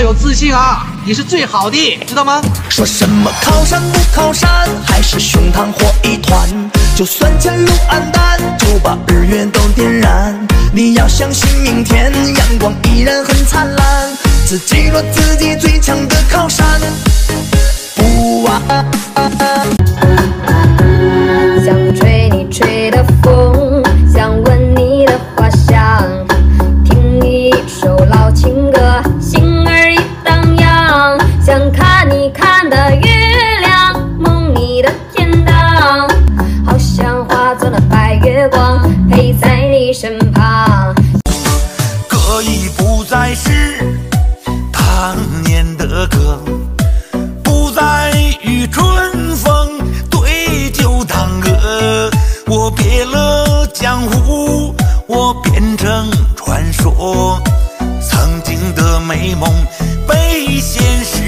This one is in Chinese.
要有自信啊！你是最好的，知道吗？说什么靠山不靠山，还是胸膛火一团？就算前路暗淡，就把日月都点燃。你要相信明天阳光依然很灿烂，自己做自己最强的靠山。不啊。身旁。歌已不再是当年的歌，不再与春风对酒当歌。我别了江湖，我变成传说，曾经的美梦被现实